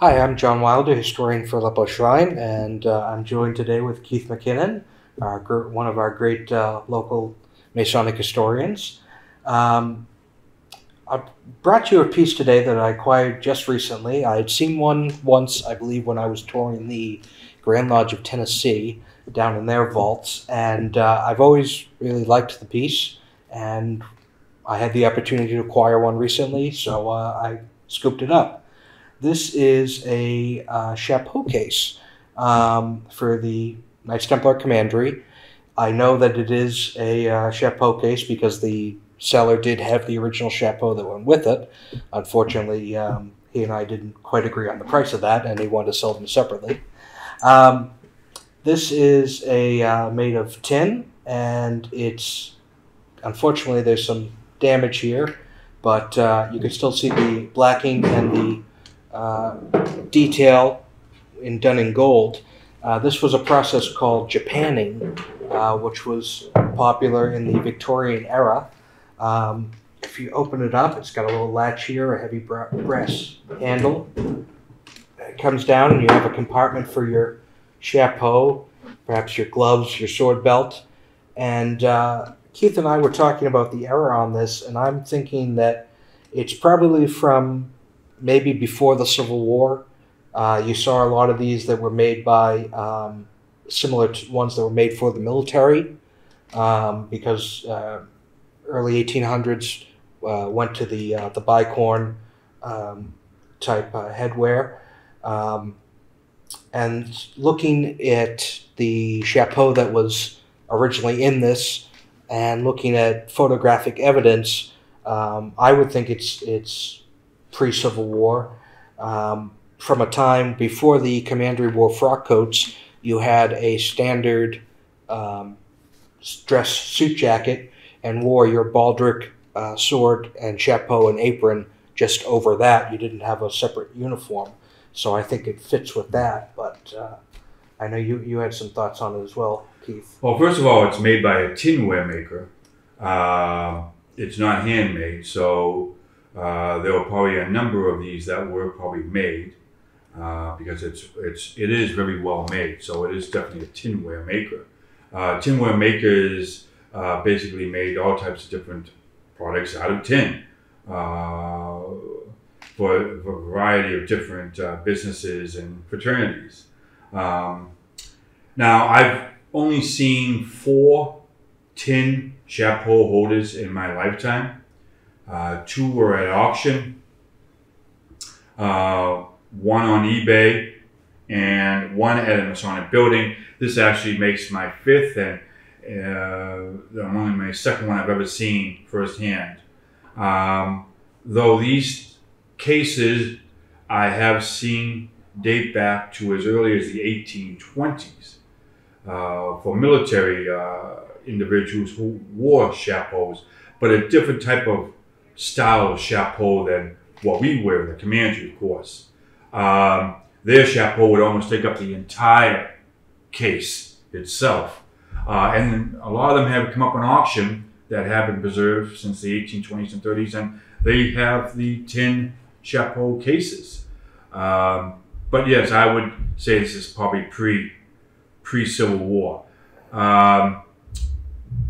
Hi, I'm John Wilder, historian for Aleppo Shrine, and uh, I'm joined today with Keith Mackinnon, our, one of our great uh, local Masonic historians. Um, I brought you a piece today that I acquired just recently. I had seen one once, I believe, when I was touring the Grand Lodge of Tennessee down in their vaults, and uh, I've always really liked the piece, and I had the opportunity to acquire one recently, so uh, I scooped it up. This is a uh, chapeau case um, for the Knights Templar Commandery. I know that it is a uh, chapeau case because the seller did have the original chapeau that went with it. Unfortunately, um, he and I didn't quite agree on the price of that, and he wanted to sell them separately. Um, this is a uh, made of tin, and it's unfortunately there's some damage here, but uh, you can still see the blacking and the detail in done in gold. Uh, this was a process called Japanning, uh, which was popular in the Victorian era. Um, if you open it up, it's got a little latch here, a heavy brass handle. It comes down, and you have a compartment for your chapeau, perhaps your gloves, your sword belt. And uh, Keith and I were talking about the era on this, and I'm thinking that it's probably from maybe before the Civil War. Uh, you saw a lot of these that were made by um, similar ones that were made for the military, um, because uh, early 1800s uh, went to the uh, the bicorn um, type uh, headwear. Um, and looking at the chapeau that was originally in this, and looking at photographic evidence, um, I would think it's it's pre Civil War. Um, from a time before the commandery wore frock coats, you had a standard um, dress suit jacket and wore your baldric uh, sword and chapeau and apron just over that. You didn't have a separate uniform. So I think it fits with that. But uh, I know you, you had some thoughts on it as well, Keith. Well, first of all, it's made by a tinware maker. Uh, it's not handmade, so uh, there were probably a number of these that were probably made uh, because it's it's it is very well made. So it is definitely a tinware maker. Uh, tinware makers uh, basically made all types of different products out of tin uh, for, a variety of different businesses and fraternities. Um, now I've only seen four tin chapeau holders in my lifetime. Uh, two were at auction, uh, one on eBay, and one at a Masonic building. This actually makes my fifth and uh, only my second one I've ever seen firsthand. Um, though these cases I have seen date back to as early as the 1820s uh, for military uh, individuals who wore chapeaus, but a different type of style of chapeau than what we wear the commandery, of course. Um, their chapeau would almost take up the entire case itself. Uh, and a lot of them have come up on auction that have been preserved since the 1820s and 30s, and they have the tin chapeau cases. Um, but yes, I would say this is probably pre pre Civil War. Um,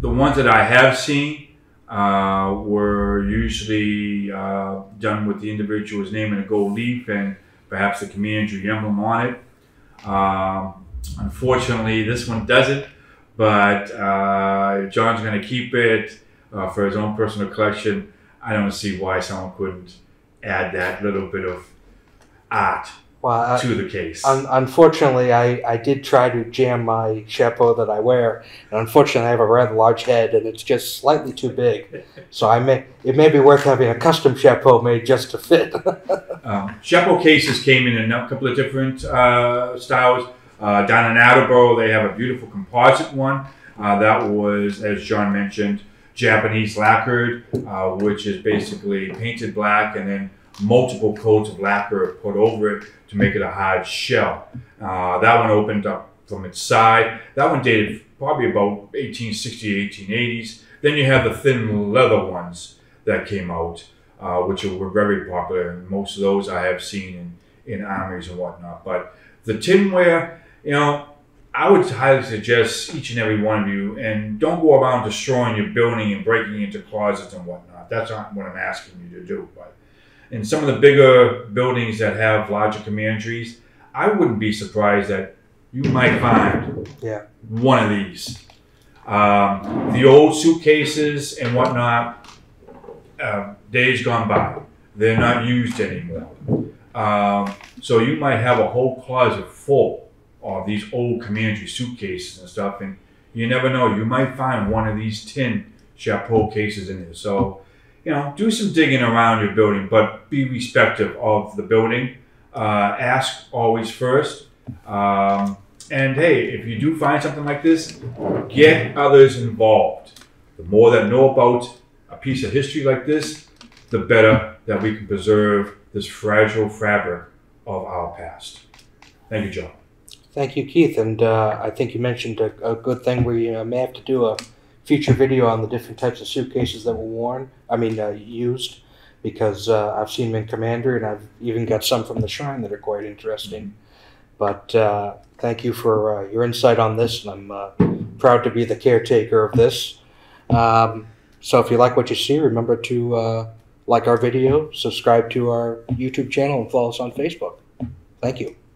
the ones that I have seen uh, were usually uh, done with the individual's name in a gold leaf and perhaps the commandery emblem on it. Um, unfortunately, this one doesn't, but uh, John's going to keep it uh, for his own personal collection. I don't see why someone couldn't add that little bit of art well, to the case. Un- unfortunately, I, I did try to jam my chapeau that I wear, and unfortunately, I have a rather large head, and it's just slightly too big. So I may it may be worth having a custom chapeau made just to fit. um, chapeau cases came in a couple of different uh, styles. Uh, down in Attleboro, they have a beautiful composite one uh, that was, as John mentioned, Japanese lacquered, uh, which is basically painted black and then multiple coats of lacquer put over it to make it a hard shell. Uh, that one opened up from its side. That one dated probably about 1860, 1880s. Then you have the thin leather ones that came out, uh, which were very popular. And most of those I have seen in, in armories and whatnot. But the tinware, you know, I would highly suggest each and every one of you, and don't go around destroying your building and breaking into closets and whatnot. That's not what I'm asking you to do. But in some of the bigger buildings that have larger commanderies, I wouldn't be surprised that you might find Yeah. one of these. Um, the old suitcases and whatnot, uh, days gone by. They're not used anymore. Um, so you might have a whole closet full of these old commandery suitcases and stuff, and you never know. You might find one of these tin chapeau cases in there. So, you know, do some digging around your building, but be respectful of the building. Uh, ask always first. Um, and hey, if you do find something like this, get others involved. The more that know about a piece of history like this, the better that we can preserve this fragile fabric of our past. Thank you, John. Thank you, Keith. And uh, I think you mentioned a, a good thing where you uh, may have to do a future video on the different types of suitcases that were worn, I mean, uh, used, because uh, I've seen them in Commander and I've even got some from the Shrine that are quite interesting. But uh, thank you for uh, your insight on this, and I'm uh, proud to be the caretaker of this. Um, so if you like what you see, remember to uh, like our video, subscribe to our YouTube channel, and follow us on Facebook. Thank you.